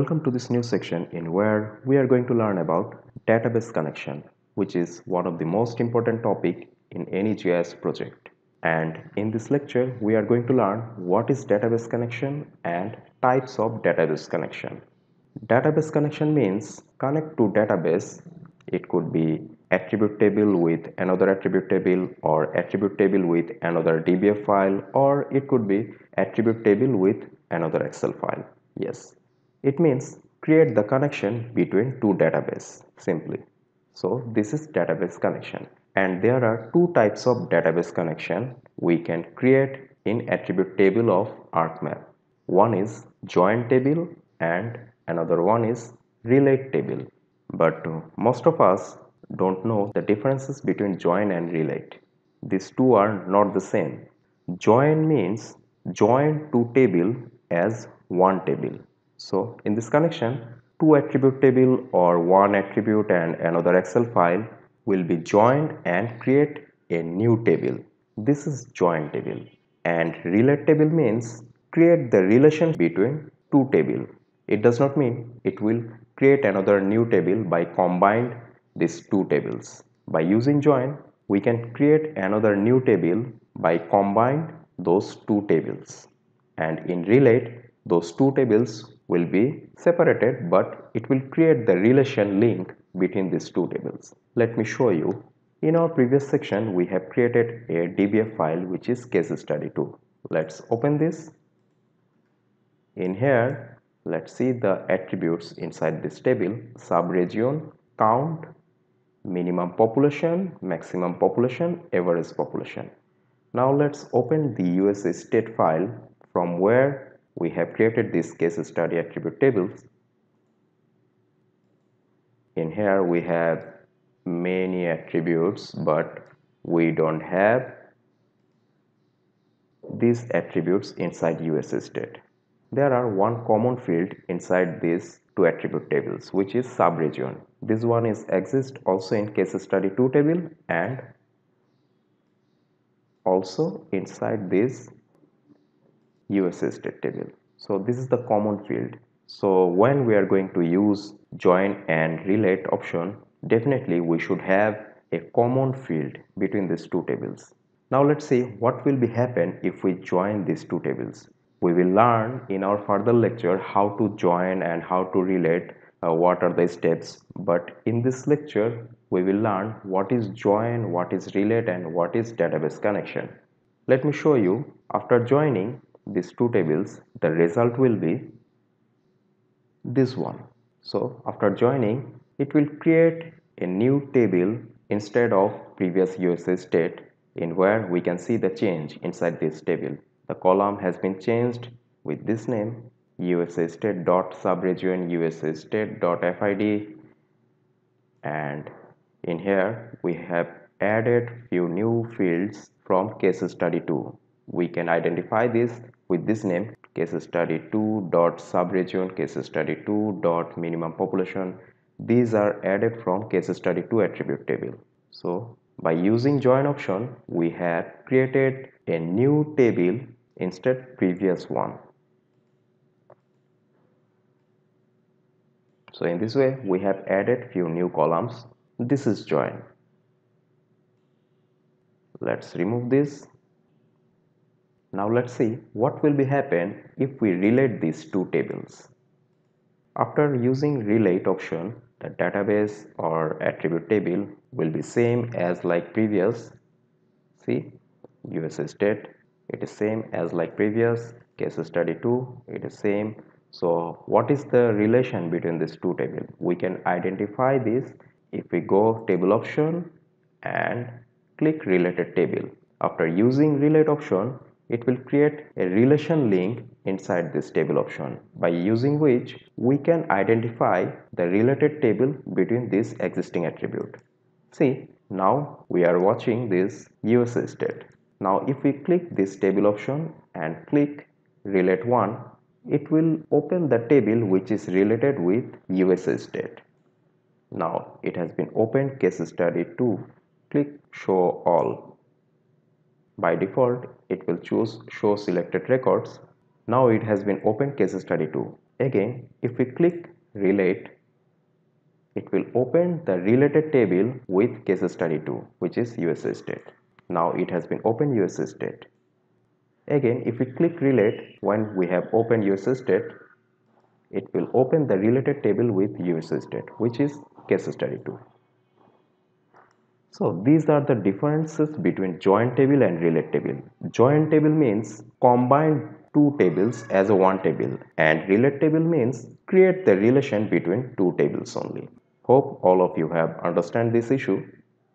Welcome to this new section in where we are going to learn about database connection, which is one of the most important topic in any GIS project. And in this lecture, we are going to learn what is database connection and types of database connection. Database connection means connect to database. It could be attribute table with another attribute table or attribute table with another DBF file or it could be attribute table with another Excel file. Yes, it means create the connection between two database simply. So this is database connection and there are two types of database connection we can create in attribute table of ArcMap. One is join table and another one is relate table. But most of us don't know the differences between join and relate. These two are not the same. Join means join two table as one table. So in this connection, two attribute table or one attribute and another Excel file will be joined and create a new table. This is join table and relate table means create the relation between two table. It does not mean it will create another new table by combined these two tables. By using join, we can create another new table by combine those two tables. And in relate, those two tables will be separated but it will create the relation link between these two tables. Let me show you. In our previous section, we have created a DBF file which is case study 2. Let's open this. In here, let's see the attributes inside this table, subregion, count, minimum population, maximum population, average population. Now let's open the USA state file from where we have created this case study attribute tables. In here we have many attributes but we don't have these attributes inside US state. There are one common field inside these two attribute tables which is subregion. This one is exist also in case study 2 table and also inside this State table. So this is the common field. So when we are going to use join and relate option, definitely we should have a common field between these two tables. Now let's see what will be happen if we join these two tables. We will learn in our further lecture how to join and how to relate uh, what are the steps but in this lecture we will learn what is join, what is relate and what is database connection. Let me show you after joining these two tables the result will be this one. So after joining it will create a new table instead of previous USA state in where we can see the change inside this table. The column has been changed with this name USA state dot subregion USA state dot FID and in here we have added few new fields from case study 2 we can identify this with this name case study 2 dot subregion case study 2 dot minimum population these are added from case study 2 attribute table so by using join option we have created a new table instead previous one. So in this way we have added few new columns. This is join. Let's remove this. Now let's see what will be happen if we relate these two tables. After using relate option, the database or attribute table will be same as like previous. See, USA state it is same as like previous case study 2 it is same so what is the relation between these two tables we can identify this if we go table option and click related table after using relate option it will create a relation link inside this table option by using which we can identify the related table between this existing attribute see now we are watching this USA state now if we click this table option and click relate one, it will open the table which is related with USA state. Now it has been opened case study 2. Click show all. By default it will choose show selected records. Now it has been opened case study 2 Again, if we click relate, it will open the related table with case study 2 which is USA state. Now it has been opened USA state. Again, if we click relate when we have opened USA state, it will open the related table with USA state which is case study 2. So these are the differences between join table and relate table. Join table means combine two tables as a one table and relate table means create the relation between two tables only. Hope all of you have understand this issue.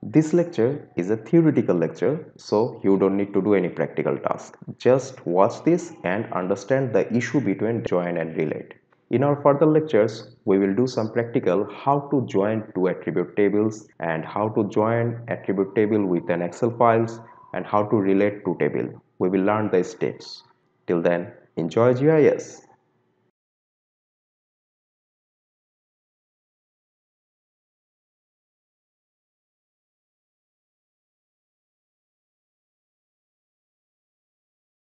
This lecture is a theoretical lecture so you don't need to do any practical task. Just watch this and understand the issue between join and relate. In our further lectures, we will do some practical how to join two attribute tables and how to join attribute table with an Excel files and how to relate to table. We will learn the steps. Till then, enjoy GIS.